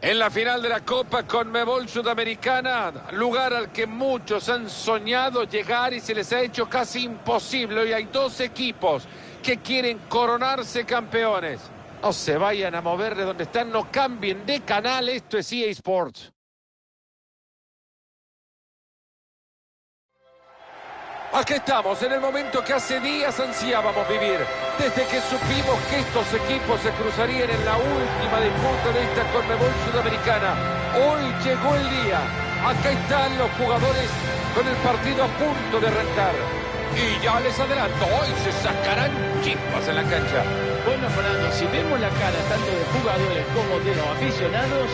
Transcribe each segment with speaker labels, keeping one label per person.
Speaker 1: En la final de la Copa Conmebol Sudamericana, lugar al que muchos han soñado llegar y se les ha hecho casi imposible. Hoy hay dos equipos que quieren coronarse campeones. No se vayan a mover de donde están, no cambien de canal. Esto es EA Sports. Aquí estamos, en el momento que hace días ansiábamos vivir, desde que supimos que estos equipos se cruzarían en la última disputa de esta Conmebol Sudamericana. Hoy llegó el día, acá están los jugadores con el partido a punto de arrancar. Y ya les adelanto, hoy se sacarán chispas en la cancha.
Speaker 2: Bueno, Fernando, si vemos la cara tanto de jugadores como de los aficionados,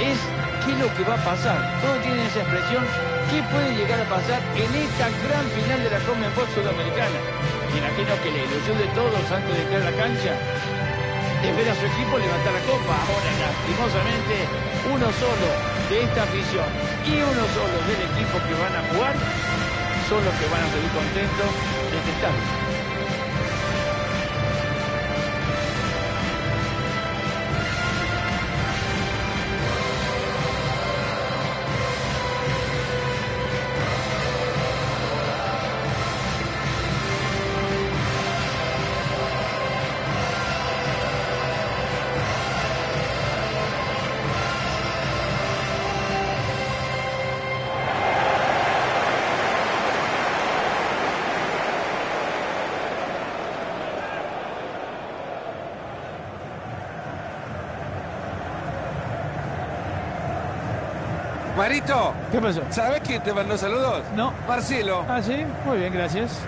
Speaker 2: es qué es lo que va a pasar. Todos tienen esa expresión, qué puede llegar a pasar en esta gran final de la Conmebol Sudamericana. Me imagino que la ilusión de todos antes de entrar a la cancha es ver a su equipo levantar la copa. Ahora, lastimosamente, uno solo de esta afición y uno solo del equipo que van a jugar son los que van a salir contentos de este estadio.
Speaker 3: Marito,
Speaker 2: ¿Qué pasó?
Speaker 3: ¿sabes quién te mandó saludos?
Speaker 2: No.
Speaker 3: Marcelo.
Speaker 2: Ah, sí, muy bien, gracias.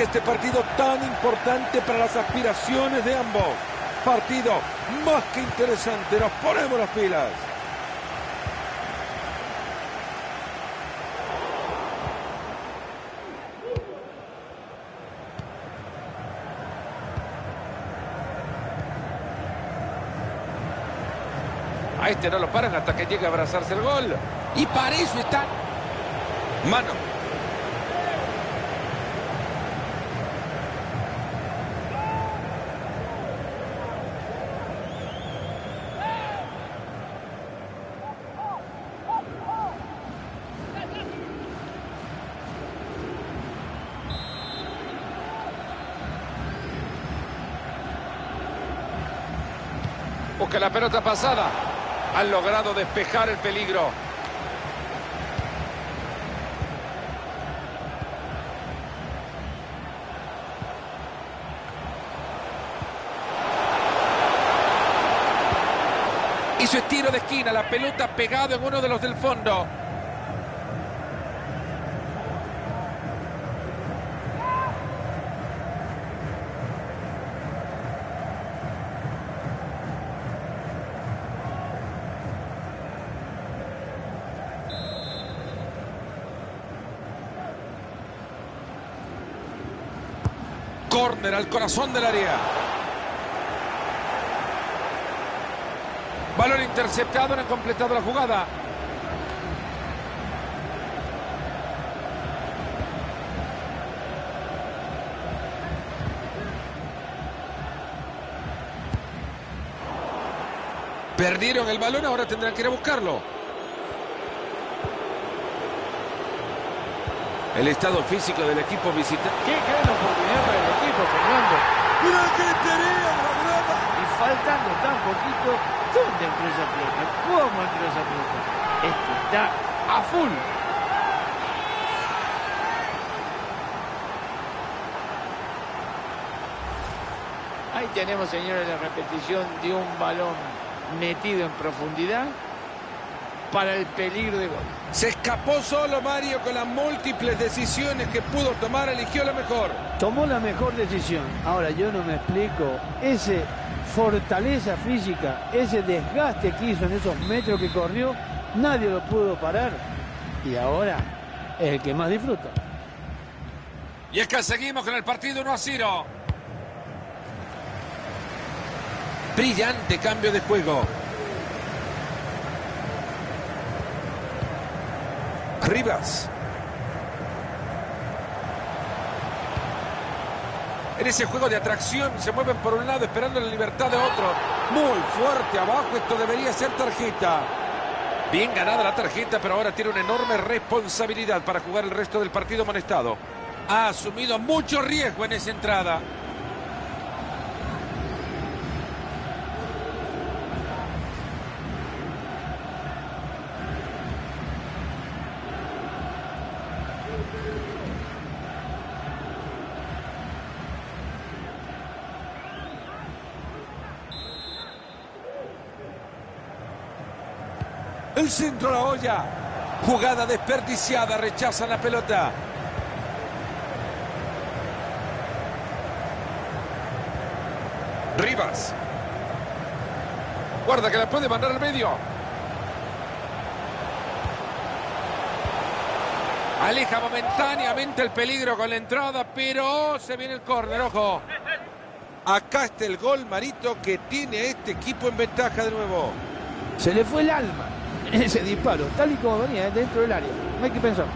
Speaker 3: Este partido tan importante para las aspiraciones de ambos. Partido más que interesante. Nos ponemos las pilas.
Speaker 1: A este no lo paran hasta que llegue a abrazarse el gol. Y para eso está. Mano. Busca la pelota pasada. Han logrado despejar el peligro. Y su estilo de esquina, la pelota pegado en uno de los del fondo. Córner al corazón del área. Balón interceptado, no ha completado la jugada. Perdieron el balón, ahora tendrán que ir a buscarlo. El estado físico del equipo visitante.
Speaker 2: Qué gran oportunidad para el equipo, Fernando.
Speaker 3: ¡Mira qué la broma!
Speaker 2: Y faltando tan poquito, ¿dónde entró esa pelota? ¿Cómo entró esa pelota? Este está a full. Ahí tenemos, señores, la repetición de un balón metido en profundidad para el peligro de gol.
Speaker 3: Se escapó solo Mario con las múltiples decisiones que pudo tomar, eligió la mejor.
Speaker 2: Tomó la mejor decisión. Ahora yo no me explico. Ese fortaleza física, ese desgaste que hizo en esos metros que corrió, nadie lo pudo parar. Y ahora es el que más disfruta.
Speaker 4: Y es que seguimos con el partido 1 a 0.
Speaker 1: Brillante cambio de juego. Rivas. En ese juego de atracción se mueven por un lado esperando la libertad de otro. Muy fuerte abajo, esto debería ser tarjeta. Bien ganada la tarjeta, pero ahora tiene una enorme responsabilidad para jugar el resto del partido amonestado. Ha asumido mucho riesgo en esa entrada. El centro a la olla. Jugada desperdiciada, rechaza la pelota. Rivas. Guarda que la puede mandar al medio. Aleja momentáneamente el peligro con la entrada, pero se viene el córner, ojo. Acá está el gol, Marito, que tiene este equipo en ventaja de nuevo.
Speaker 2: Se le fue el alma ese disparo, tal y como venía eh, dentro del área. No hay que pensar.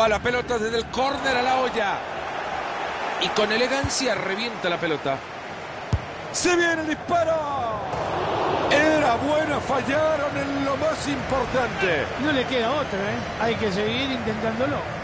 Speaker 1: Va la pelota desde el córner a la olla. Y con elegancia revienta la pelota. ¡Se viene el disparo! Era buena, fallaron en lo más importante.
Speaker 2: No le queda otra, ¿eh? Hay que seguir intentándolo.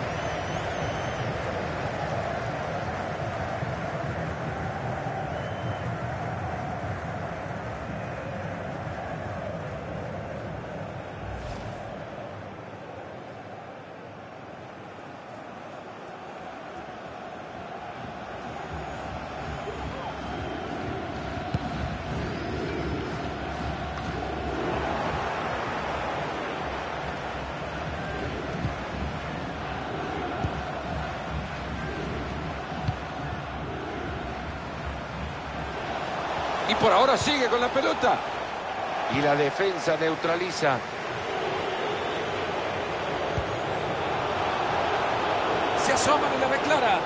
Speaker 4: Sigue con la pelota. Y la defensa neutraliza.
Speaker 1: Se asoman y la declara.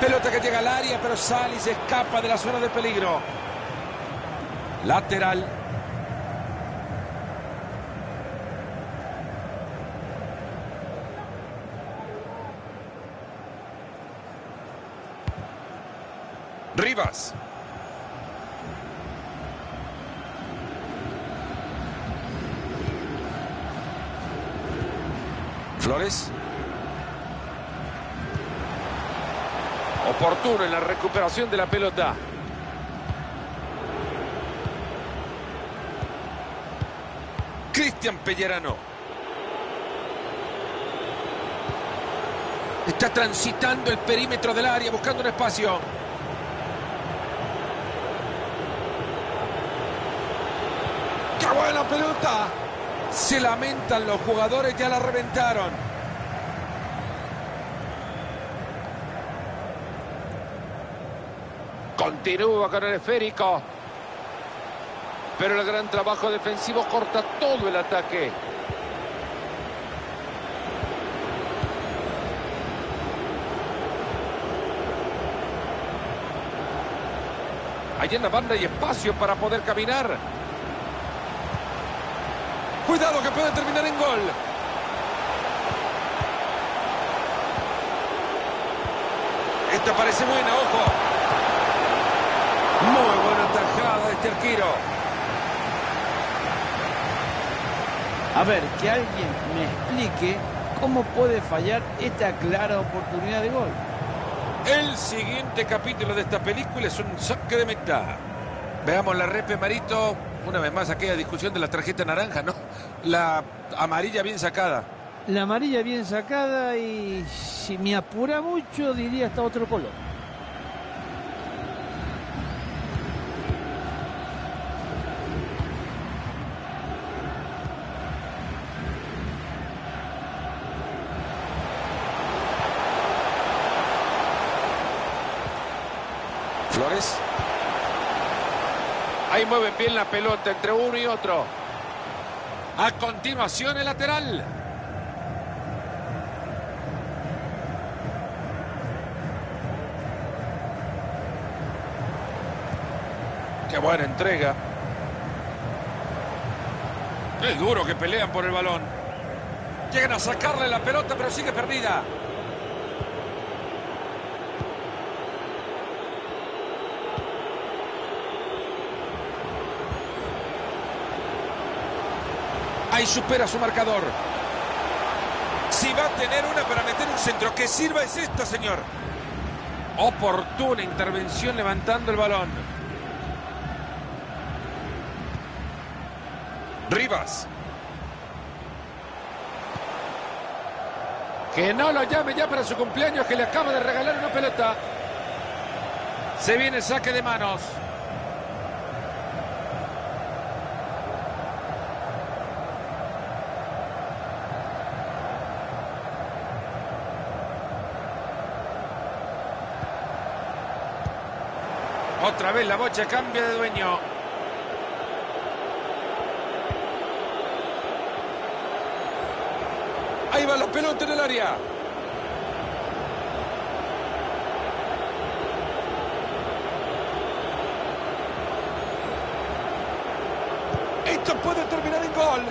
Speaker 1: Pelota que llega al área, pero sale y se escapa de la zona de peligro. Lateral. Rivas. Flores.
Speaker 4: Oportuno en la recuperación de la pelota.
Speaker 1: Cristian Pellerano. Está transitando el perímetro del área buscando un espacio. ¡Qué buena pelota! Se lamentan los jugadores, ya la reventaron.
Speaker 4: Continúa con el esférico. Pero el gran trabajo defensivo corta todo el ataque. Allí en la banda hay espacio para poder caminar.
Speaker 1: Cuidado que puede terminar en gol. Esta parece buena, ojo. Muy buena tajada de este arquero.
Speaker 2: A ver, que alguien me explique cómo puede fallar esta clara oportunidad de gol.
Speaker 1: El siguiente capítulo de esta película es un saque de meta. Veamos la repe, Marito. Una vez más aquella discusión de la tarjeta naranja, ¿no? La amarilla bien sacada.
Speaker 2: La amarilla bien sacada y si me apura mucho diría hasta otro color.
Speaker 1: Flores.
Speaker 4: Ahí mueven bien la pelota entre uno y otro.
Speaker 1: A continuación el lateral.
Speaker 4: Qué buena entrega.
Speaker 1: Es duro que pelean por el balón. Llegan a sacarle la pelota, pero sigue perdida. Ahí supera su marcador. Si va a tener una para meter un centro, que sirva es esta, señor. Oportuna intervención levantando el balón. Rivas. Que no lo llame ya para su cumpleaños, que le acaba de regalar una pelota. Se viene el saque de manos. Otra vez la bocha cambia de dueño. Ahí va la pelota en el área. Esto puede terminar en gol.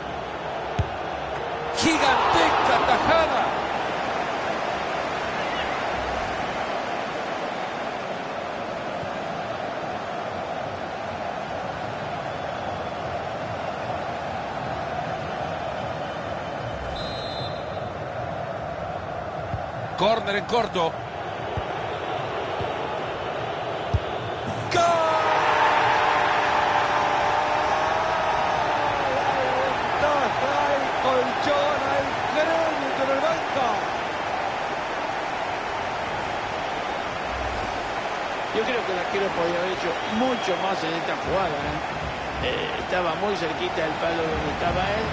Speaker 1: Gigantesca tajada. Corner en corto.
Speaker 2: Yo creo que el arquero podía haber hecho mucho más en esta jugada. ¿eh? Eh, estaba muy cerquita del palo donde estaba él.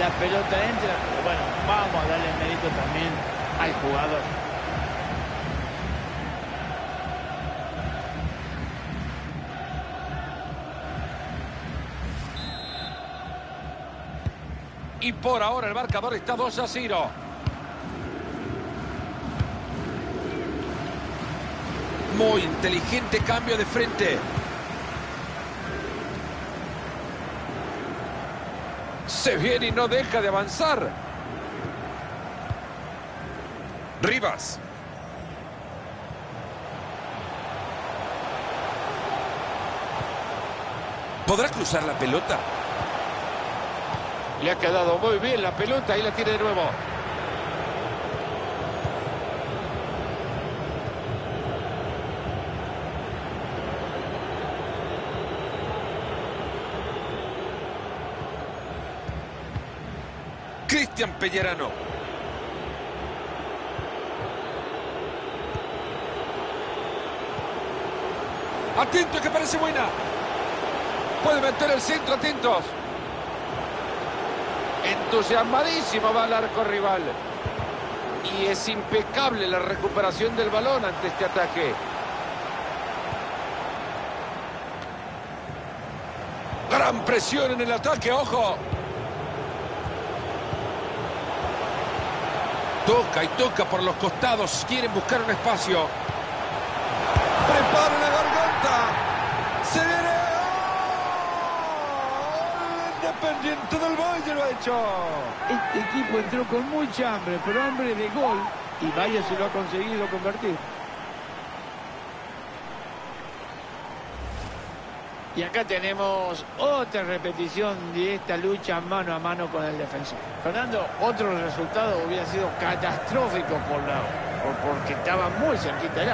Speaker 2: La pelota entra, pero bueno, vamos a darle mérito también al jugador.
Speaker 1: Y por ahora el marcador está 2 a 0. Muy inteligente cambio de frente.
Speaker 4: Se viene y no deja de avanzar.
Speaker 1: Rivas. ¿Podrá cruzar la pelota?
Speaker 4: Le ha quedado muy bien la pelota y la tiene de nuevo.
Speaker 1: Cristian Pellerano. Atento que parece buena.
Speaker 4: Puede meter el centro, atentos. Entusiasmadísimo va al arco rival. Y es impecable la recuperación del balón ante este ataque.
Speaker 1: Gran presión en el ataque, ojo. Toca y toca por los costados. Quieren buscar un espacio. Independiente del Valle lo ha hecho.
Speaker 2: Este equipo entró con mucha hambre, pero hambre de gol. Y vaya si lo ha conseguido convertir. Y acá tenemos otra repetición de esta lucha mano a mano con el defensor. Fernando, otro resultado hubiera sido catastrófico por la, por, porque estaba muy cerquita del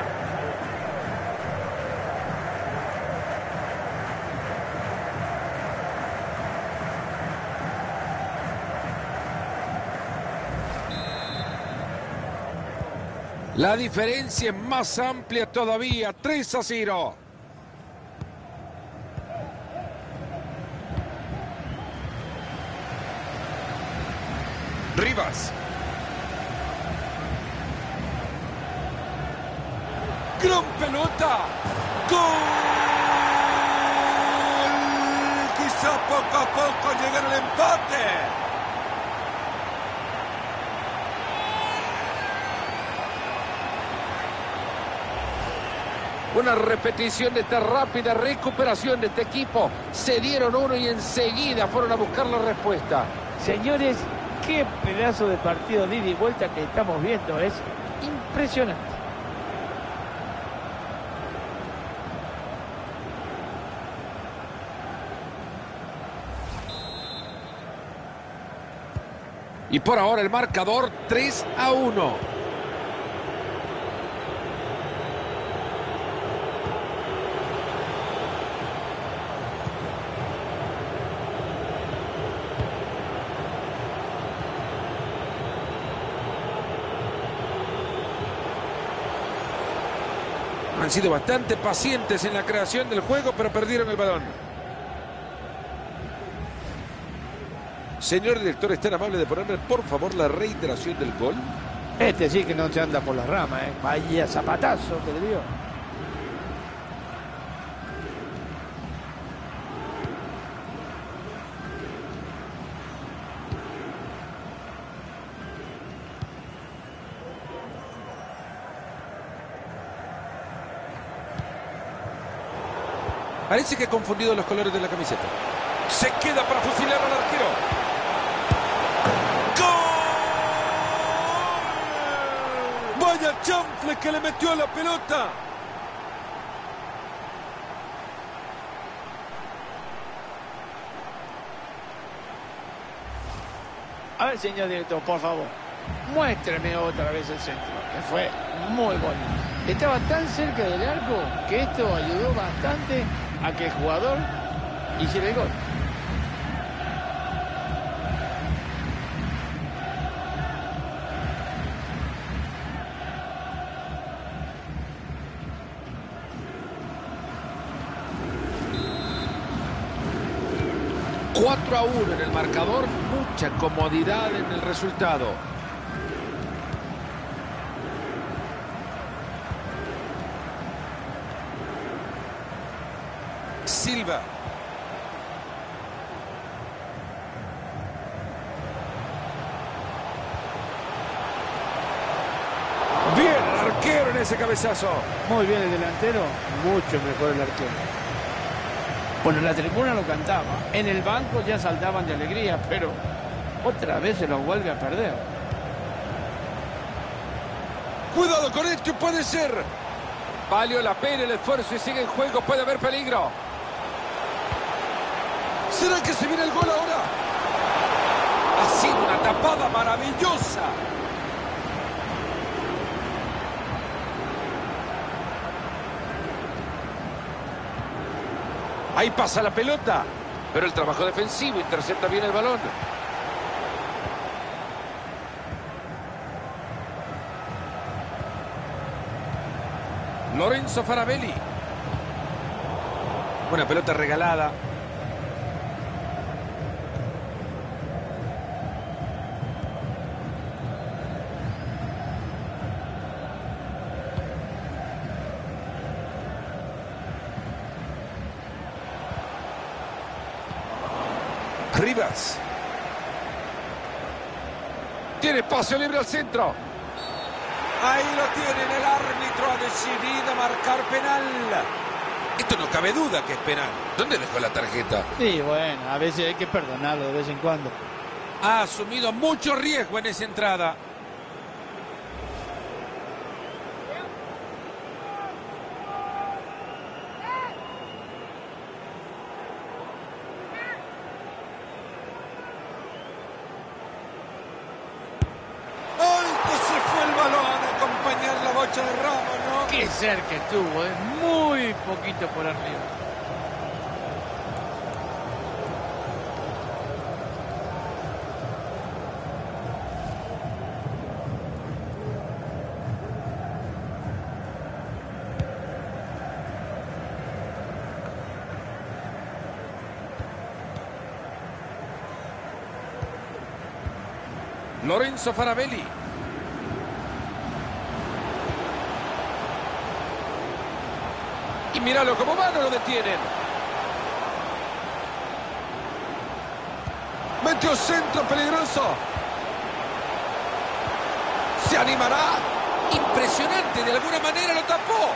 Speaker 1: La diferencia es más amplia todavía. 3 a 0. Rivas. Gran pelota. Gol comenzó poco a poco llegar el empate.
Speaker 4: Una repetición de esta rápida recuperación de este equipo. Se dieron uno y enseguida fueron a buscar la respuesta.
Speaker 2: Señores, qué pedazo de partido de ida y vuelta que estamos viendo. Es impresionante.
Speaker 1: Y por ahora el marcador 3 a 1. Sido bastante pacientes en la creación del juego, pero perdieron el balón. Señor director, ¿es tan amable de ponerme, por favor, la reiteración del gol?
Speaker 2: Este sí que no se anda por las ramas, ¿eh? Vaya zapatazo que le.
Speaker 1: Parece que ha confundido los colores de la camiseta. Se queda para fusilar al arquero. ¡Gol! ¡Vaya chanfle que le metió a la pelota!
Speaker 2: A ver, señor director, por favor, muéstreme otra vez el centro, que fue muy bonito. Estaba tan cerca del arco que esto ayudó bastante a que el jugador hiciera el gol.
Speaker 1: ¡4 a 1 en el marcador, mucha comodidad en el resultado. Silva. Bien, el arquero en ese
Speaker 2: Muy bien el delantero, mucho mejor el arquero. Bueno, la tribuna lo cantaba. En el banco ya saltaban de alegría, pero otra vez se lo vuelve a perder.
Speaker 1: Cuidado con esto, puede ser. Valió la pena el esfuerzo y sigue en juego, puede haber peligro. ¿Será que se viene el gol ahora? Ha sido una tapada maravillosa. Ahí pasa la pelota. Pero el trabajo defensivo intercepta bien el balón. Lorenzo Farabelli. Una pelota regalada. Rivas. Espacio libre al centro. Ahí lo tienen, el árbitro ha decidido marcar penal. Esto no cabe duda que es penal. ¿Dónde dejó la tarjeta?
Speaker 2: Sí, bueno, a veces hay que perdonarlo de vez en cuando.
Speaker 1: Ha asumido mucho riesgo en esa entrada. ¡Alto se fue el balón a acompañar la bocha de Ramos, ¿no?
Speaker 2: Qué cerca estuvo, es muy poquito por arriba.
Speaker 1: Lorenzo Farabelli. Míralo como va, no lo detienen. Metió centro peligroso. Se animará. Impresionante, de alguna manera lo tapó.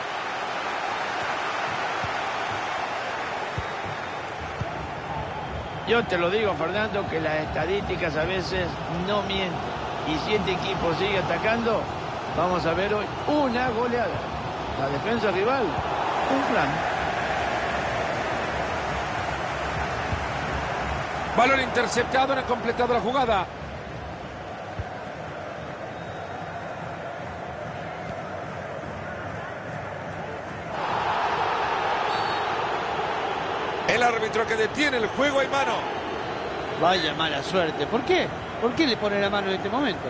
Speaker 2: Yo te lo digo, Fernando, que las estadísticas a veces no mienten. Y si este equipo sigue atacando, vamos a ver hoy una goleada. La defensa rival, un flan.
Speaker 1: Balón interceptado, no ha completado la jugada. El árbitro que detiene el juego hay mano.
Speaker 2: Vaya mala suerte. ¿Por qué? ¿Por qué le pone la mano en este momento?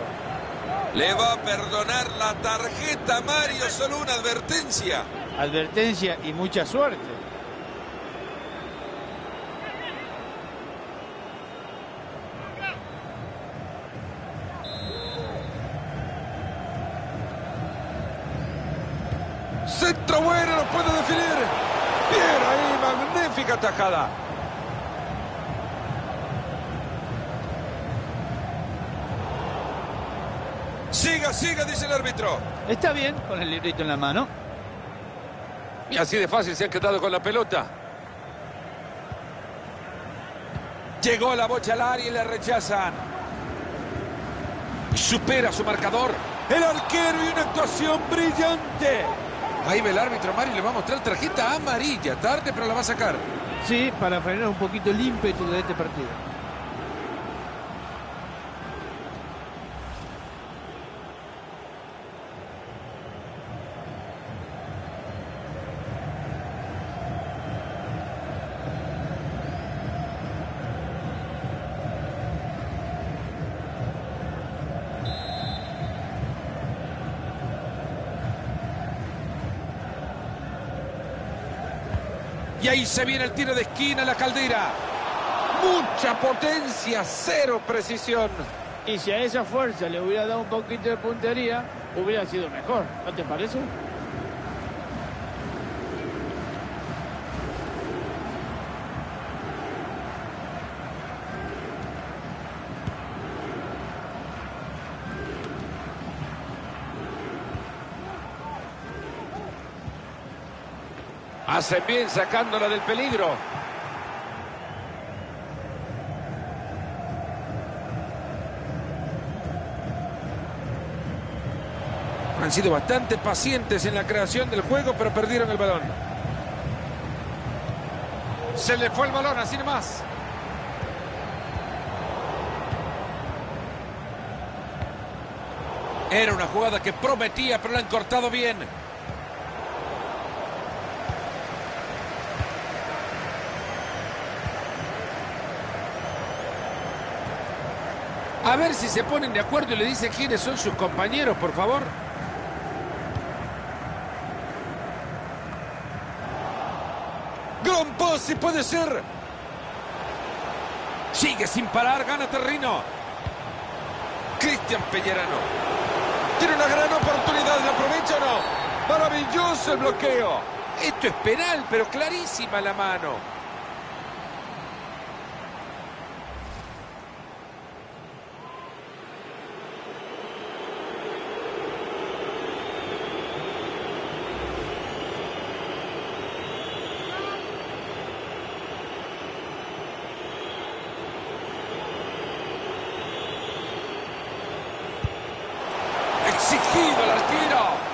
Speaker 1: Le va a perdonar la tarjeta, Mario, solo una advertencia.
Speaker 2: Advertencia y mucha suerte.
Speaker 1: Centro bueno, lo puede definir. Bien ahí, magnífica atajada. Siga, siga, dice el árbitro.
Speaker 2: Está bien con el librito en la mano.
Speaker 1: Y así de fácil se han quedado con la pelota. Llegó la bocha al área y le rechazan. Supera su marcador. El arquero y una actuación brillante. Ahí ve el árbitro Mario le va a mostrar tarjeta amarilla. Tarde, pero la va a sacar.
Speaker 2: Sí, para frenar un poquito el ímpetu de este partido.
Speaker 1: Ahí se viene el tiro de esquina, la caldera. Mucha potencia, cero precisión.
Speaker 2: Y si a esa fuerza le hubiera dado un poquito de puntería, hubiera sido mejor. ¿No te parece?
Speaker 1: Hace bien sacándola del peligro. Han sido bastante pacientes en la creación del juego, pero perdieron el balón. Se le fue el balón, así nomás. Era una jugada que prometía, pero la han cortado bien. Ver si se ponen de acuerdo y le dicen quiénes son sus compañeros, por favor. Gran pase puede ser. Sigue sin parar, gana terreno. Cristian Pellerano. Tiene una gran oportunidad, ¿la aprovecha o no? Maravilloso el bloqueo. Esto es penal, pero clarísima la mano. Exigido el arquero.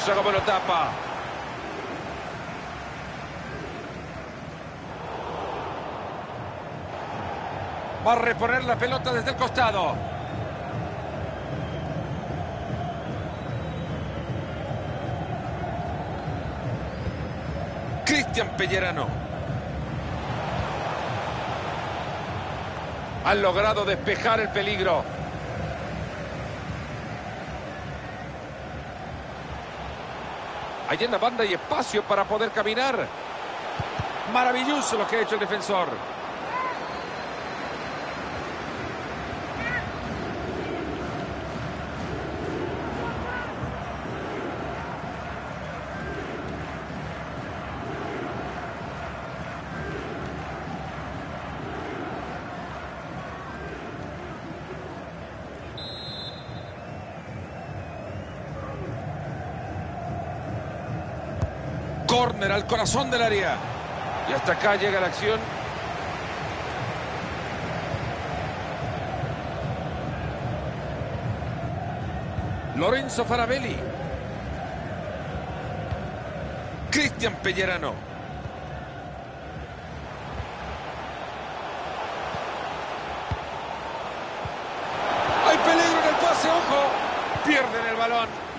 Speaker 1: Maravilloso como lo tapa. Va a reponer la pelota desde el costado. Cristian Pellerano. Han logrado despejar el peligro. Allí en la banda hay espacio para poder caminar. Maravilloso lo que ha hecho el defensor.
Speaker 5: Córner al corazón del área.
Speaker 1: Y hasta acá llega la acción.
Speaker 5: Lorenzo Farabelli. Cristian Pellerano. Hay peligro en el pase, ojo. Pierden el balón.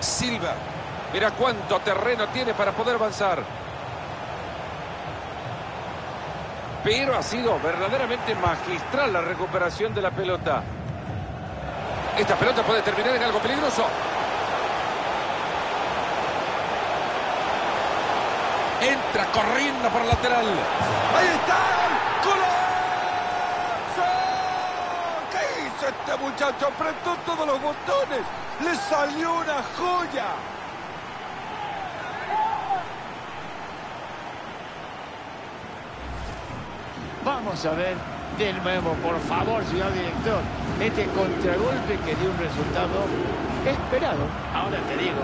Speaker 5: Silva.
Speaker 1: Mira cuánto terreno tiene para poder avanzar. Pero ha sido verdaderamente magistral la recuperación de la pelota. Esta pelota puede terminar en algo peligroso.
Speaker 5: Entra corriendo por el lateral. Ahí está. ¡Golazo! ¿Qué hizo este muchacho? Apretó todos los botones. Le salió una joya.
Speaker 2: Vamos a ver de nuevo, por favor, señor director, este contragolpe que dio un resultado esperado. Ahora te digo,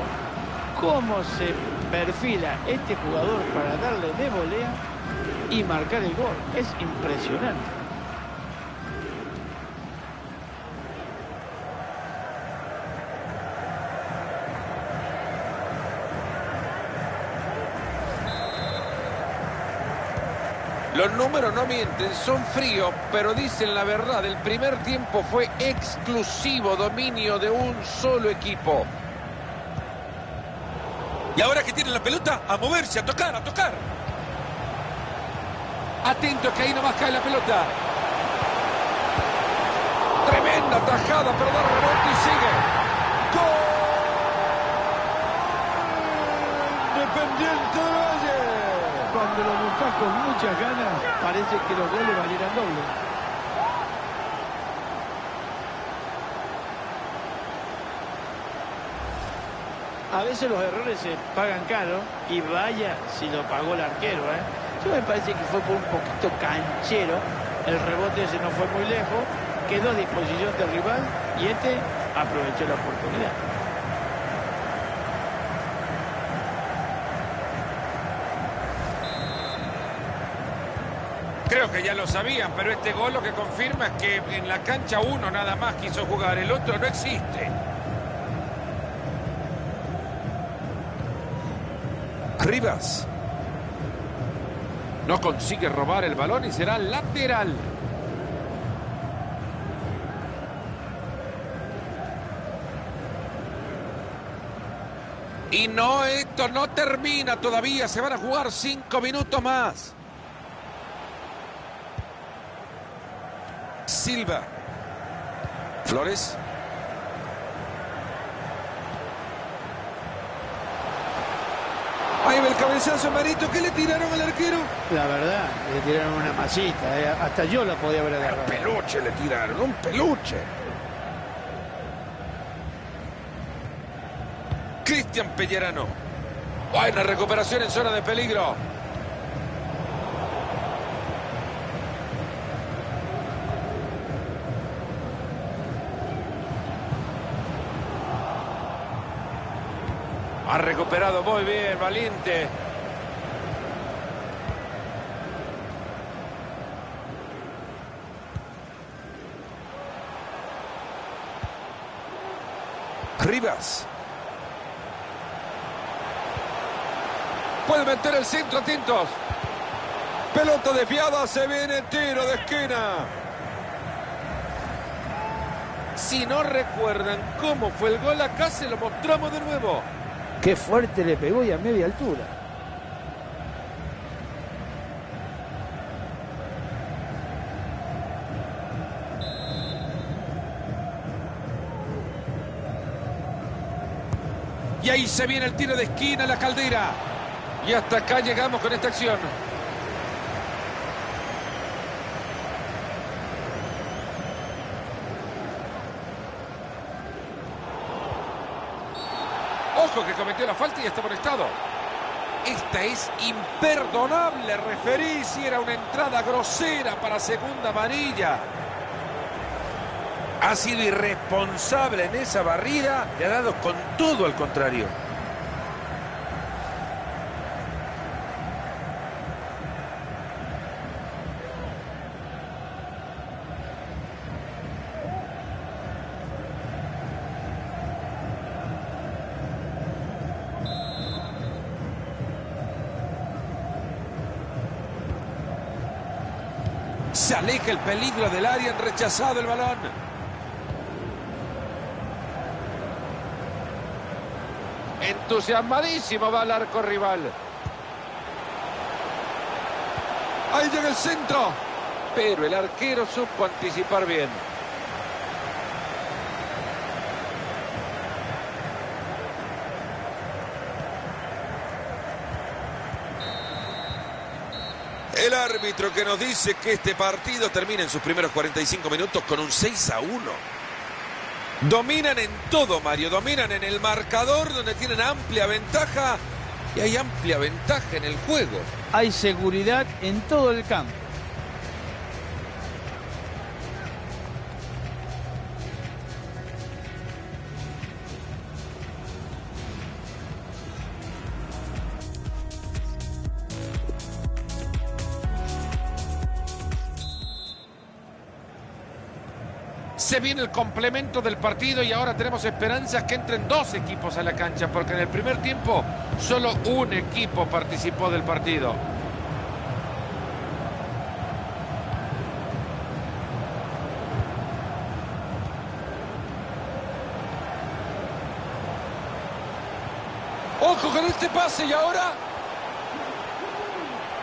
Speaker 2: cómo se perfila este jugador para darle de volea y marcar el gol. Es impresionante.
Speaker 1: Los números no mienten, son fríos, pero dicen la verdad. El primer tiempo fue exclusivo dominio de un solo equipo.
Speaker 5: Y ahora que tiene la pelota, a moverse, a tocar, a tocar.
Speaker 1: Atento que ahí nomás cae la pelota. Tremenda tajada, pero da rebote y sigue.
Speaker 5: ¡Gol! Independiente del Valle.
Speaker 2: Cuando lo buscas con muchas ganas, parece que los goles valieran doble. A veces los errores se pagan caro y vaya si lo pagó el arquero. ¿eh? Yo me parece que fue por un poquito canchero. El rebote ese no fue muy lejos, quedó a disposición del rival y este aprovechó la oportunidad.
Speaker 5: Creo que ya lo sabían, pero este gol lo que confirma es que en la cancha uno nada más quiso jugar, el otro no existe.
Speaker 1: Rivas. No consigue robar el balón y será lateral. Y no, esto no termina todavía. Se van a jugar cinco minutos más. Silva. Flores. Ahí va el cabezazo Marito. ¿Qué le tiraron al arquero?
Speaker 2: La verdad, le tiraron una masita. ¿eh? Hasta yo la podía haber agarrado.
Speaker 1: Peluche le tiraron, un peluche. Cristian Pellerano. Buena recuperación en zona de peligro. Recuperado muy bien, valiente. Rivas. Puede meter el centro, atentos. Pelota desviada, se viene tiro de esquina. Si no recuerdan cómo fue el gol acá, se lo mostramos de nuevo.
Speaker 2: Qué fuerte le pegó y a media altura.
Speaker 1: Y ahí se viene el tiro de esquina, la caldera. Y hasta acá llegamos con esta acción. Que cometió la falta y está molestado. Esta es imperdonable, referí, si era una entrada grosera para segunda amarilla. Ha sido irresponsable en esa barrida, le ha dado con todo al contrario. Se aleja el peligro del área, han rechazado el balón.
Speaker 4: Entusiasmadísimo va al arco rival.
Speaker 1: Ahí llega el centro.
Speaker 4: Pero el arquero supo anticipar bien.
Speaker 1: Árbitro que nos dice que este partido termina en sus primeros 45 minutos con un 6 a 1. Dominan en todo, Mario. Dominan en el marcador donde tienen amplia ventaja y hay amplia ventaja en el juego.
Speaker 2: Hay seguridad en todo el campo.
Speaker 1: Se viene el complemento del partido y ahora tenemos esperanzas que entren dos equipos a la cancha, porque en el primer tiempo solo un equipo participó del partido. Ojo con este pase y ahora...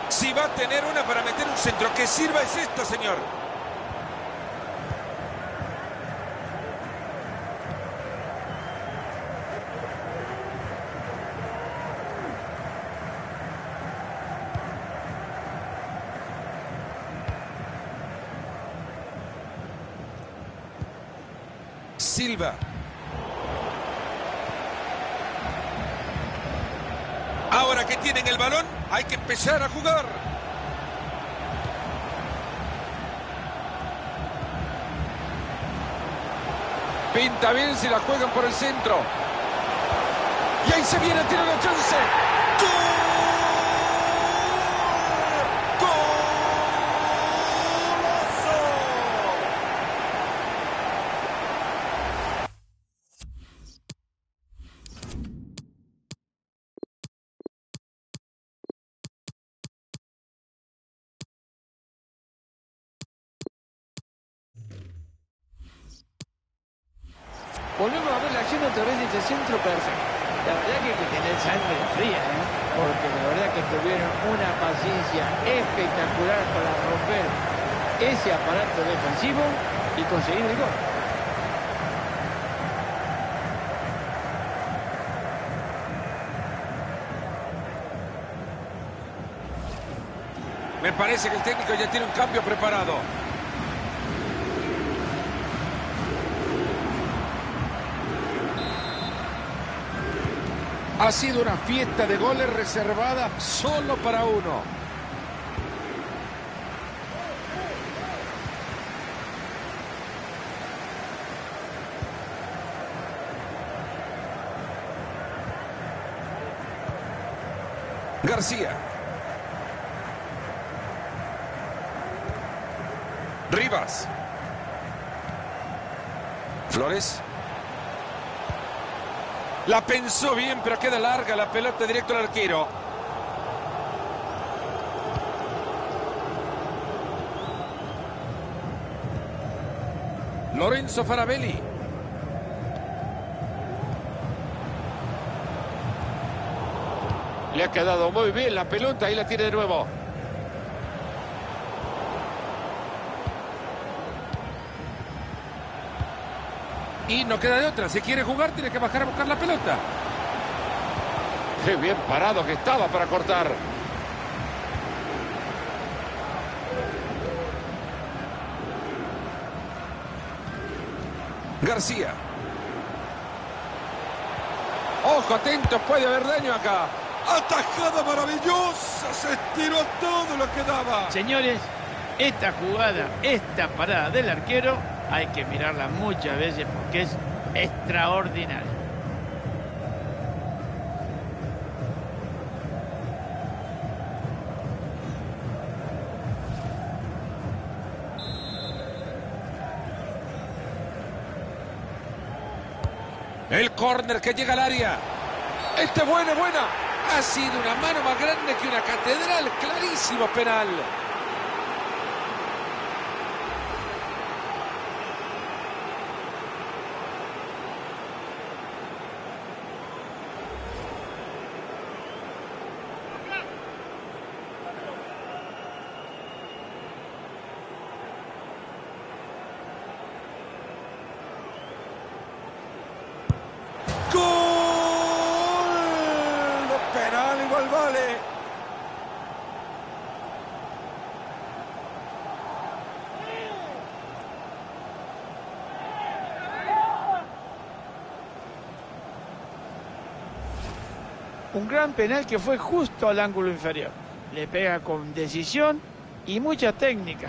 Speaker 1: Si va a tener una para meter un centro que sirva es esto, señor. Ahora que tienen el balón, hay que empezar a jugar.
Speaker 4: Pinta bien si la juegan por el centro.
Speaker 1: Y ahí se viene, tiene la chance.
Speaker 2: Volvemos a ver la acción otra vez de este centro perfecto. La verdad que hay que tener sangre fría, ¿eh? porque la verdad que tuvieron una paciencia espectacular para romper ese aparato defensivo y conseguir el gol.
Speaker 1: Me que el técnico ya tiene un cambio preparado. Ha sido una fiesta de goles reservada solo para uno. García. Rivas. Flores. La pensó bien, pero queda larga la pelota directo al arquero. Lorenzo Farabelli.
Speaker 4: Le ha quedado muy bien la pelota, ahí la tiene de nuevo.
Speaker 1: Y no queda de otra. Si quiere jugar, tiene que bajar a buscar la pelota.
Speaker 4: Qué bien parado que estaba para cortar.
Speaker 1: García. Ojo, atento, puede haber daño acá.
Speaker 4: Atajada maravillosa, se estiró todo lo que daba.
Speaker 2: Señores, esta jugada, esta parada del arquero, hay que mirarla muchas veces porque es extraordinaria.
Speaker 1: El córner que llega al área. Este buena, buena. Ha sido una mano más grande que una catedral. Clarísimo penal. ¡Gol! Penal igual vale.
Speaker 2: Un gran penal que fue justo al ángulo inferior. Le pega con decisión y mucha técnica.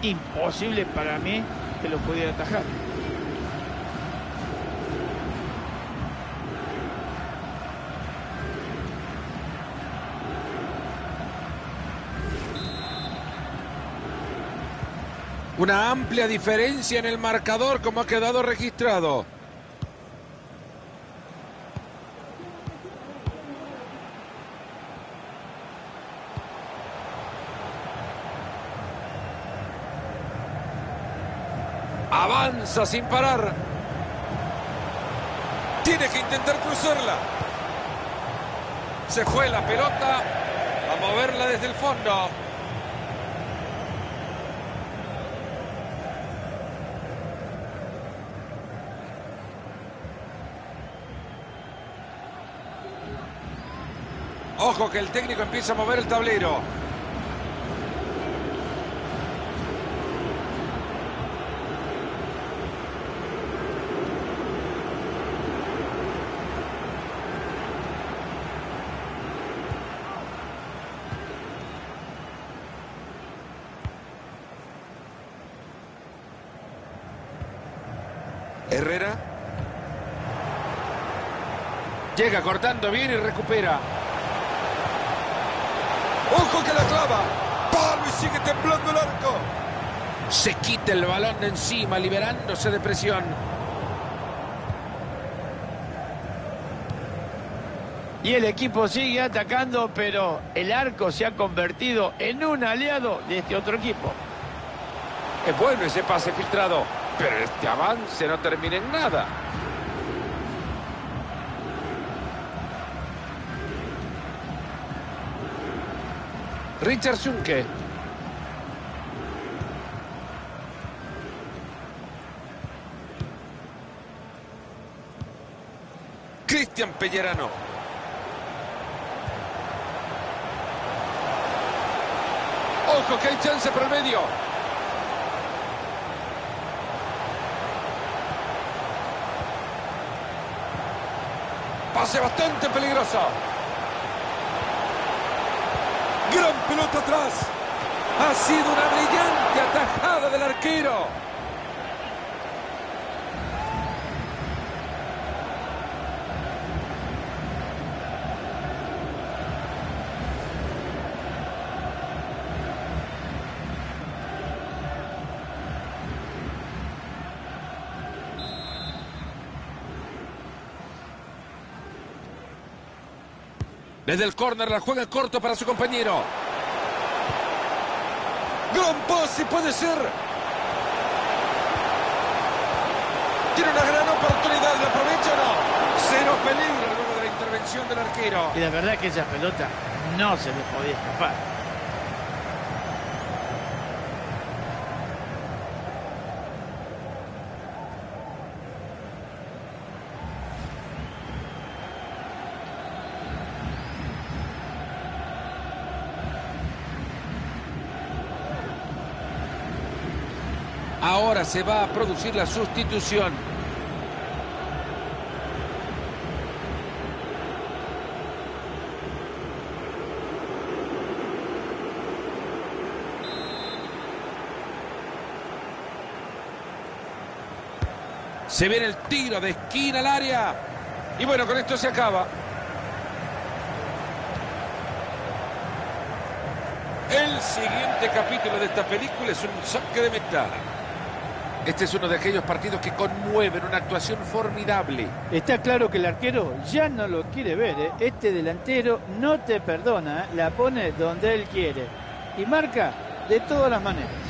Speaker 2: Imposible para mí que lo pudiera atajar.
Speaker 1: Una amplia diferencia en el marcador como ha quedado registrado. Avanza sin parar. Tiene que intentar cruzarla. Se fue la pelota. A moverla desde el fondo. Ojo que el técnico empieza a mover el tablero. Herrera. Llega cortando bien y recupera. ¡Ojo que la clava! ¡Palo y sigue temblando el arco! Se quita el balón de encima, liberándose de presión.
Speaker 2: Y el equipo sigue atacando, pero el arco se ha convertido en un aliado de este otro equipo.
Speaker 1: Es bueno ese pase filtrado, pero este avance no termina en nada. Richard Zunke. Cristian Pellerano. Ojo que hay chance por el medio. Pase bastante peligroso. Pelota atrás. Ha sido una brillante atajada del arquero. Desde el córner la juega corto para su compañero. Gran pase puede ser. Tiene una gran oportunidad, ¿la aprovecha o no? Cero peligro luego de la intervención del arquero.
Speaker 2: Y la verdad que esa pelota no se le podía escapar.
Speaker 1: se va a producir la sustitución. Se viene el tiro de esquina al área. Y bueno, con esto se acaba. El siguiente capítulo de esta película es un saque de metal. Este es uno de aquellos partidos que conmueven, una actuación formidable.
Speaker 2: Está claro que el arquero ya no lo quiere ver. ¿eh? Este delantero no te perdona, la pone donde él quiere. Y marca de todas las maneras.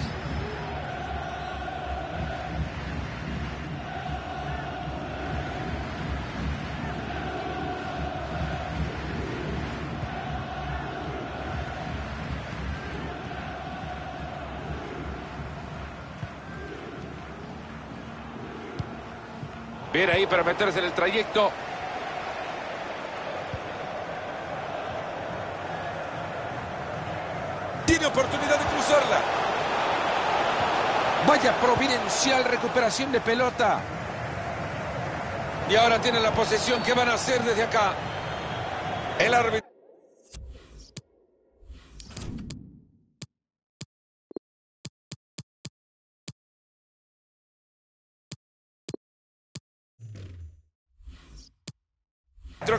Speaker 1: Para meterse en el trayecto. Tiene oportunidad de cruzarla. Vaya providencial recuperación de pelota. Y ahora tienen la posesión. ¿Qué van a hacer desde acá? El árbitro.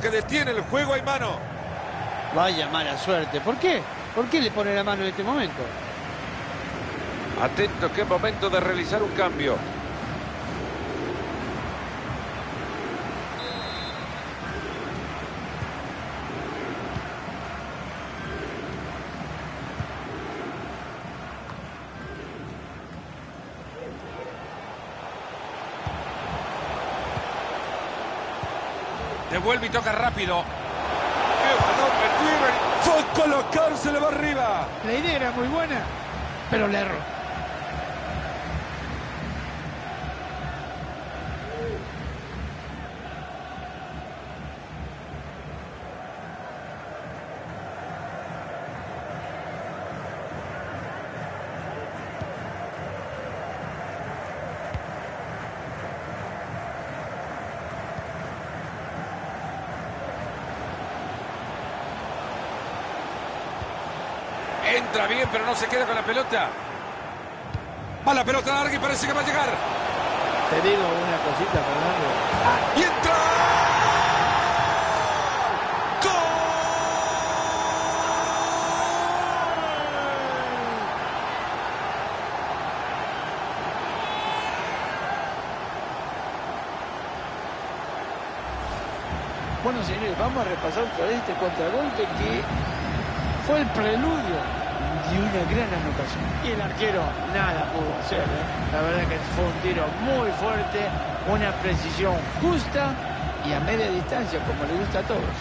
Speaker 1: Que detiene el juego hay mano.
Speaker 2: Vaya mala suerte. ¿Por qué? ¿Por qué le pone la mano en este momento?
Speaker 1: Atento, qué momento de realizar un cambio. Devuelve y toca rápido. Fue colocárselo arriba.
Speaker 2: La idea era muy buena, pero le erró.
Speaker 1: Entra bien, pero no se queda con la pelota. Va la pelota larga y parece que va a llegar.
Speaker 2: Te digo una cosita, Fernando.
Speaker 1: ¡Y entra!
Speaker 2: Bueno, señores, vamos a repasar otra vez este contragolpe que fue el preludio de una gran anotación. Y el arquero nada pudo hacer. ¿eh? La verdad que fue un tiro muy fuerte, una precisión justa y a media distancia, como le gusta a todos.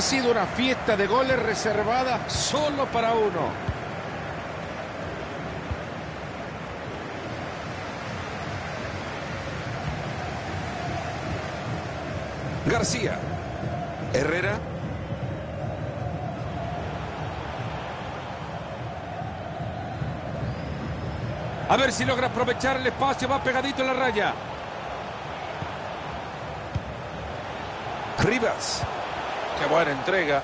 Speaker 1: Ha sido una fiesta de goles reservada solo para uno. García. Herrera. A ver si logra aprovechar el espacio. Va pegadito en la raya. Rivas. Qué buena entrega.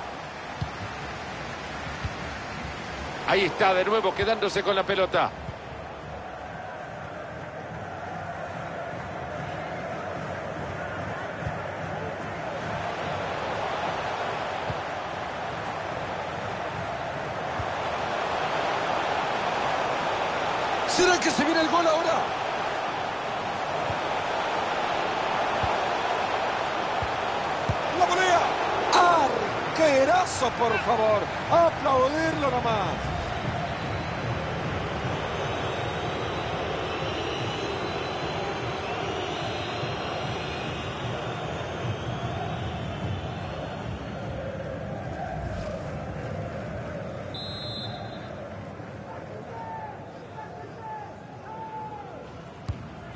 Speaker 1: Ahí está de nuevo quedándose con la pelota. ¿Será que se viene el gol ahora? La volea. Arquerazo, por favor. Aplaudirlo nomás.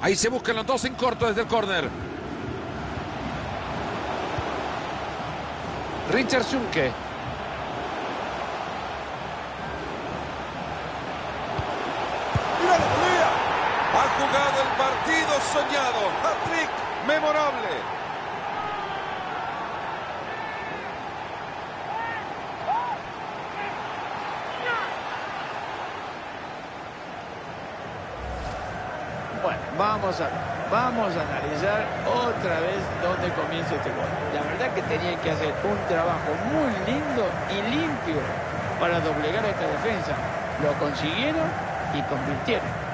Speaker 1: Ahí se buscan los dos en corto desde el córner. Richard Schunke. Mira la volea. Va a jugado el partido soñado. Hat-trick
Speaker 2: Bueno, vamos a, vamos a analizar otra vez dónde comienza este gol. La verdad que tenían que hacer un trabajo muy lindo y limpio para doblegar esta defensa. Lo consiguieron y convirtieron.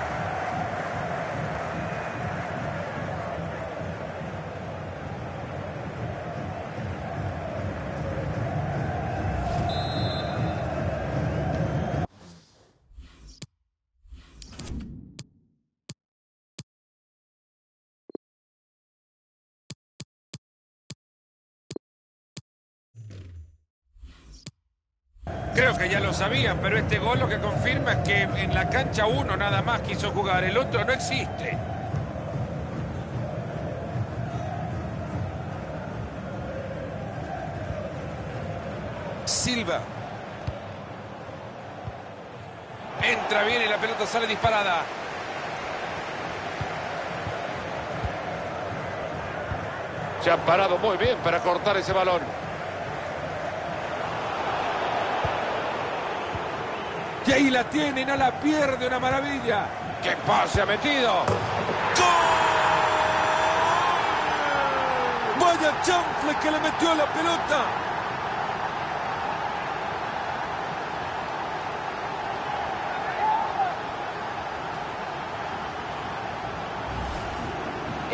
Speaker 1: Creo ya lo sabían, pero este gol lo que confirma es que en la cancha uno nada más quiso jugar, el otro no existe. Silva. Entra bien y la pelota sale disparada.
Speaker 4: Se han parado muy bien para cortar ese balón.
Speaker 1: Y ahí la tiene, no la pierde, una maravilla.
Speaker 4: ¡Qué pase ha metido!
Speaker 1: ¡Gol! Vaya chanfle que le metió la pelota.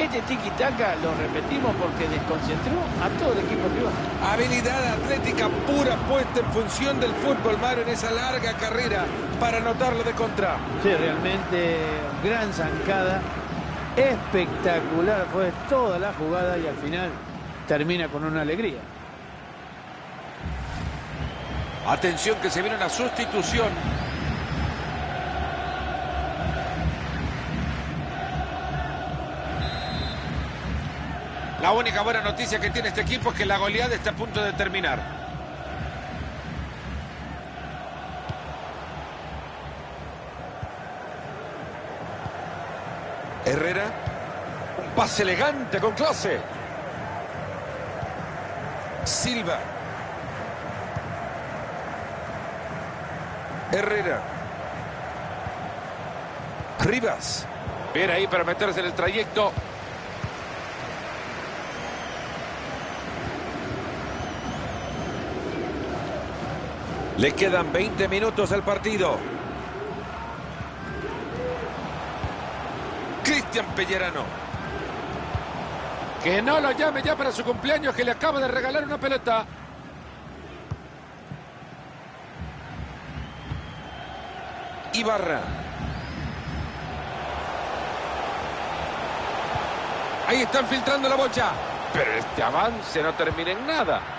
Speaker 2: Este tiki-taka lo repetimos porque desconcentró a todo el equipo rival.
Speaker 1: Habilidad atlética pura puesta en función del fútbol, Mario, en esa larga carrera para anotarlo de contra.
Speaker 2: Sí, realmente gran zancada. Espectacular fue toda la jugada y al final termina con una alegría.
Speaker 1: Atención que se viene una sustitución. La única buena noticia que tiene este equipo es que la goleada está a punto de terminar. Herrera.
Speaker 4: Un pase elegante con clase.
Speaker 1: Silva. Herrera. Rivas.
Speaker 4: Bien ahí para meterse en el trayecto.
Speaker 1: Le quedan 20 minutos al partido. Cristian Pellerano.
Speaker 4: Que no lo llame ya para su cumpleaños que le acaba de regalar una pelota.
Speaker 1: Ibarra. Ahí están filtrando la bocha.
Speaker 4: Pero este avance no termina en nada.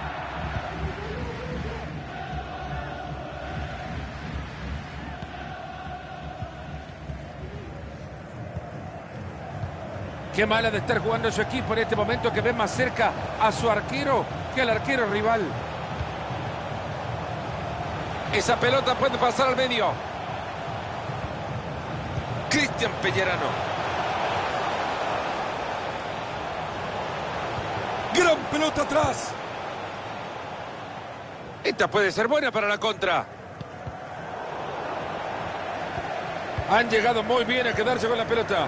Speaker 1: Qué mala de estar jugando su equipo en este momento que ve más cerca a su arquero que al arquero rival. Esa pelota puede pasar al medio. Cristian Pellerano. Gran pelota atrás. Esta puede ser buena para la contra. Han llegado muy bien a quedarse con la pelota.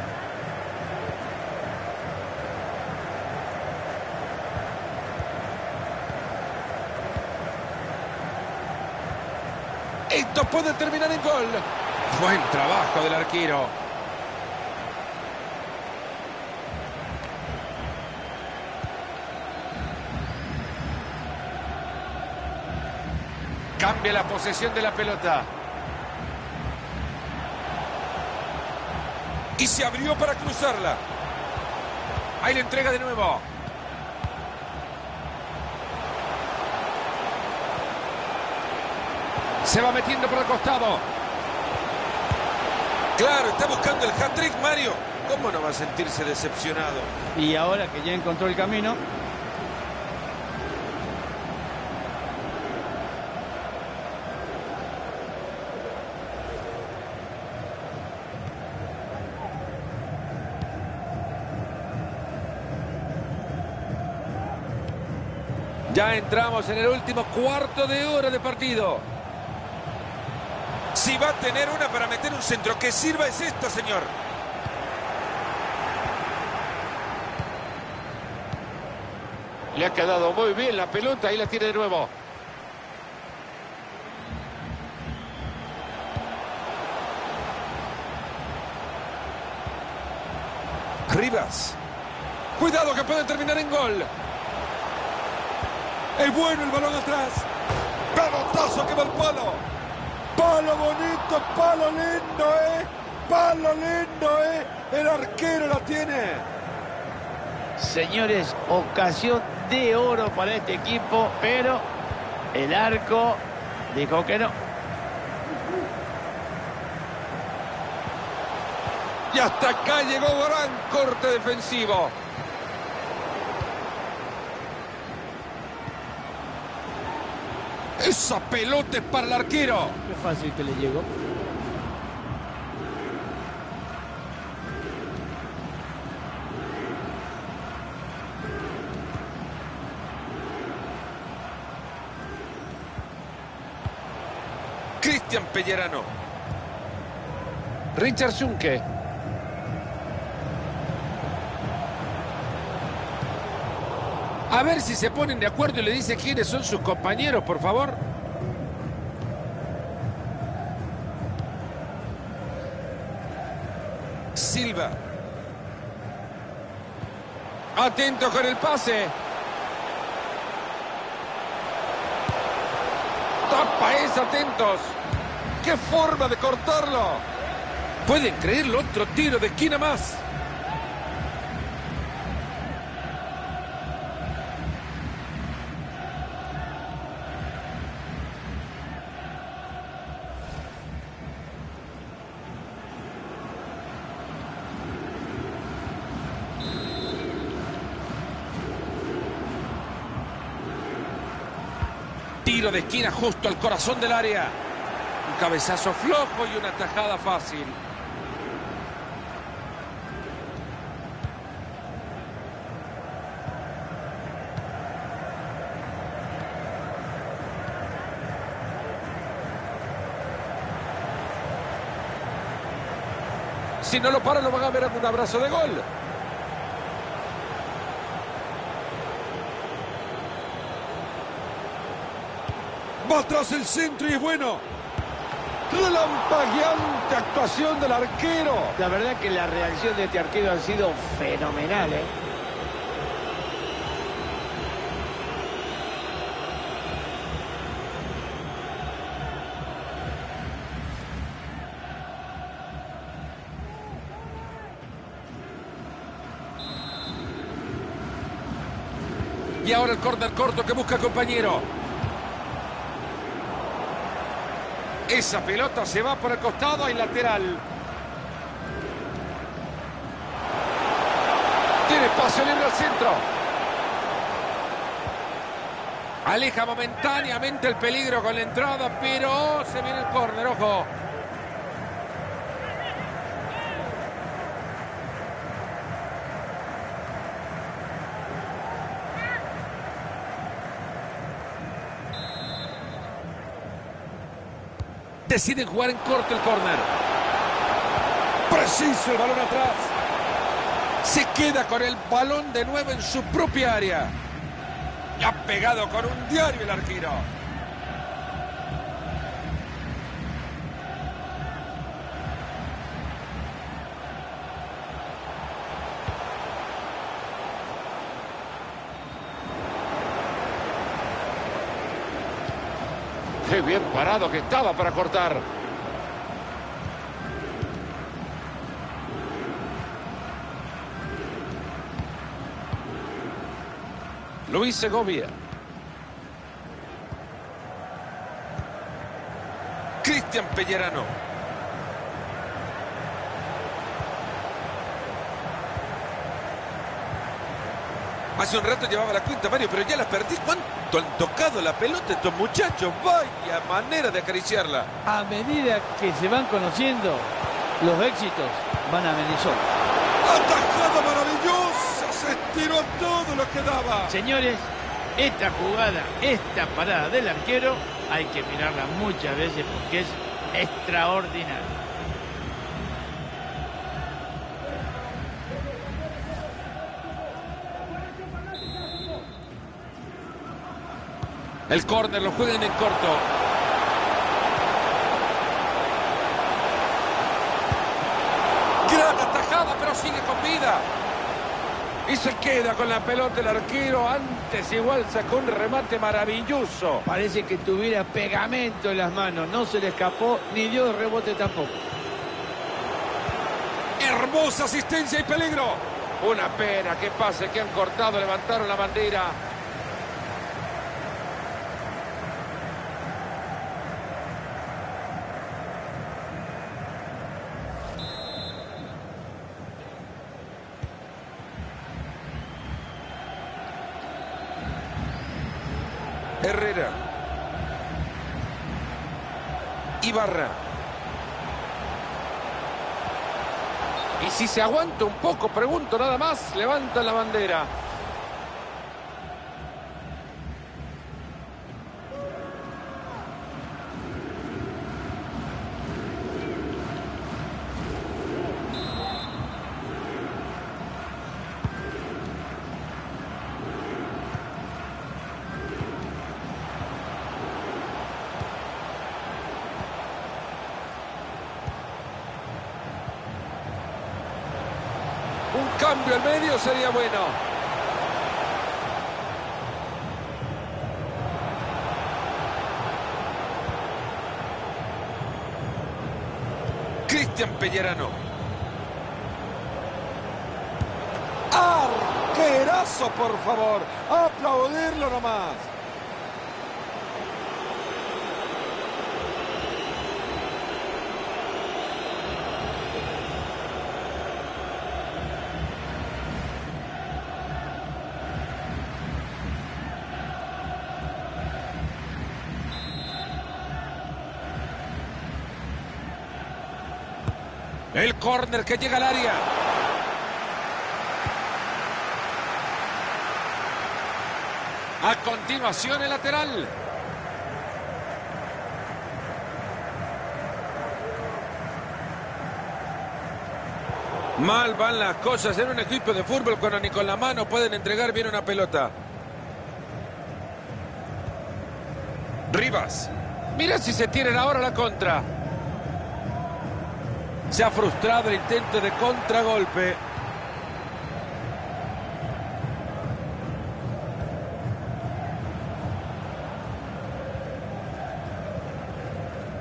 Speaker 1: Esto puede terminar en gol. Buen trabajo del arquero. Cambia la posesión de la pelota. Y se abrió para cruzarla. Ahí la entrega de nuevo. Se va metiendo por el costado. Claro, está buscando el hat-trick, Mario. ¿Cómo no va a sentirse decepcionado?
Speaker 2: Y ahora que ya encontró el camino...
Speaker 1: Ya entramos en el último cuarto de hora de partido.
Speaker 6: Si va a tener una para meter un centro que sirva es esto, señor.
Speaker 4: Le ha quedado muy bien la pelota y la tiene de nuevo.
Speaker 1: Rivas. Cuidado que puede terminar en gol. Es bueno el balón atrás. Pelotazo que va al palo. Palo bonito, palo lindo, ¿eh? Palo lindo, ¿eh? El arquero la tiene.
Speaker 2: Señores, ocasión de oro para este equipo, pero el arco dijo que no.
Speaker 1: Y hasta acá llegó gran corte defensivo. Esa pelota es para el arquero.
Speaker 2: Qué fácil que le llegó.
Speaker 1: Cristian Pellerano.
Speaker 4: Richard Zunke.
Speaker 1: A ver si se ponen de acuerdo y le dice quiénes son sus compañeros, por favor. Silva. Atento con el pase. Tapa es, atentos. ¡Qué forma de cortarlo! ¿Pueden creerlo? Otro tiro de esquina más. De esquina justo al corazón del área. Un cabezazo flojo y una tajada fácil. Si no lo para, lo van a ver en un abrazo de gol. Va atrás el centro y es bueno. Relampagueante actuación del arquero.
Speaker 2: La verdad que la reacción de este arquero ha sido fenomenal, ¿eh?
Speaker 1: Y ahora el córner corto que busca compañero. Esa pelota se va por el costado y lateral. Tiene espacio libre al centro. Aleja momentáneamente el peligro con la entrada, pero se viene el córner, ojo. Deciden jugar en corto el córner. Preciso el balón atrás. Se queda con el balón de nuevo en su propia área. Y ha pegado con un diario el arquero.
Speaker 4: Que estaba para cortar.
Speaker 1: Luis Segovia. Cristian Pellerano. Hace un rato llevaba la cuenta, Mario, pero ya la perdí. ¿Cuánto han tocado la pelota estos muchachos? Vaya manera de acariciarla.
Speaker 2: A medida que se van conociendo, los éxitos van a venir solos.
Speaker 1: Atajada maravillosa. Se estiró todo lo que daba.
Speaker 2: Señores, Esta jugada, esta parada del arquero, hay que mirarla muchas veces porque es extraordinaria.
Speaker 1: El córner lo juegan en corto. Gran atajada, pero sigue con vida. Y se queda con la pelota el arquero. Antes igual sacó un remate maravilloso.
Speaker 2: Parece que tuviera pegamento en las manos, no se le escapó ni dio rebote tampoco.
Speaker 1: Hermosa asistencia y peligro.
Speaker 4: Una pena, que pase, que han cortado, levantaron la bandera.
Speaker 1: Herrera. Ibarra.
Speaker 4: Y si se aguanta un poco, pregunto nada más, levanta la bandera. Un cambio al medio sería bueno.
Speaker 1: Cristian Pellerano. Arquerazo, por favor. Aplaudirlo nomás. Córner que llega al área. A continuación el lateral. Mal van las cosas en un equipo de fútbol cuando ni con la mano pueden entregar bien una pelota. Rivas.
Speaker 4: Mira si se tienen ahora la contra.
Speaker 1: Se ha frustrado el intento de contragolpe.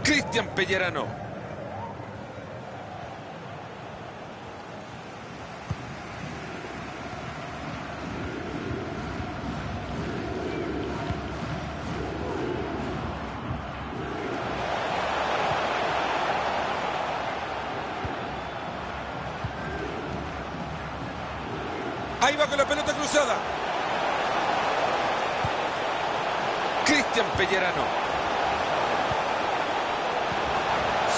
Speaker 1: Cristian Pellerano. Ahí va con la pelota cruzada. Cristian Pellerano.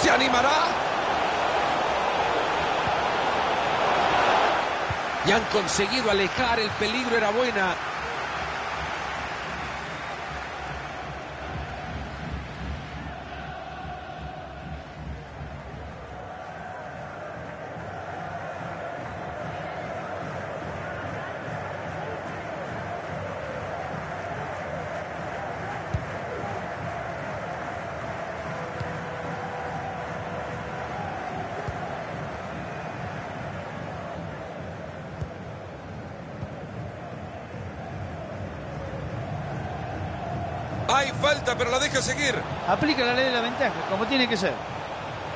Speaker 1: ¿Se animará? Y han conseguido alejar el peligro, era buena. Hay falta, pero la deja seguir.
Speaker 2: Aplica la ley de la ventaja, como tiene que ser.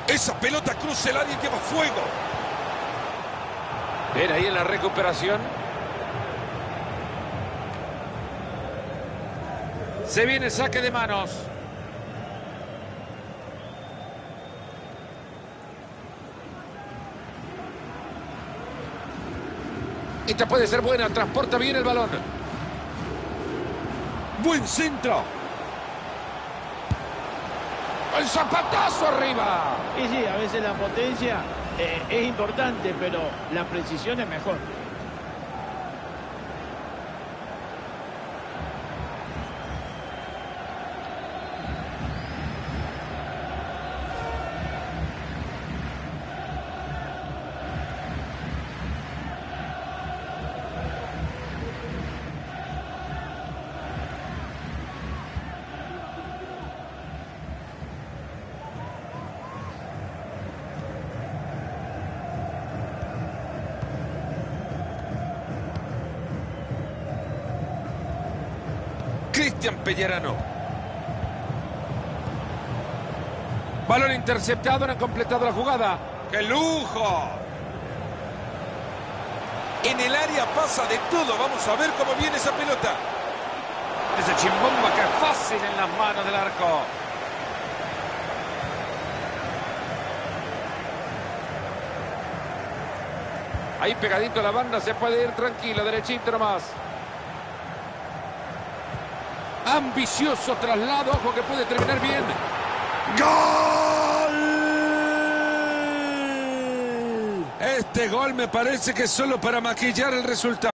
Speaker 1: Esa pelota cruza el área y lleva fuego.
Speaker 4: Ven ahí en la recuperación. Se viene el saque de manos. Esta puede ser buena, transporta bien el balón.
Speaker 1: Buen centro.
Speaker 4: El zapatazo arriba.
Speaker 2: Y sí, a veces la potencia eh, es importante, pero la precisión es mejor.
Speaker 7: Cristian Pellerano.
Speaker 1: Balón interceptado, no han completado la jugada.
Speaker 7: ¡Qué lujo! En el área pasa de todo. Vamos a ver cómo viene esa pelota.
Speaker 1: Ese chimbomba que es fácil en las manos del arco. Ahí pegadito a la banda se puede ir tranquilo, derechito nomás. Ambicioso traslado, ojo que puede terminar bien.
Speaker 8: ¡Gol! Este gol me parece que es solo para maquillar el resultado.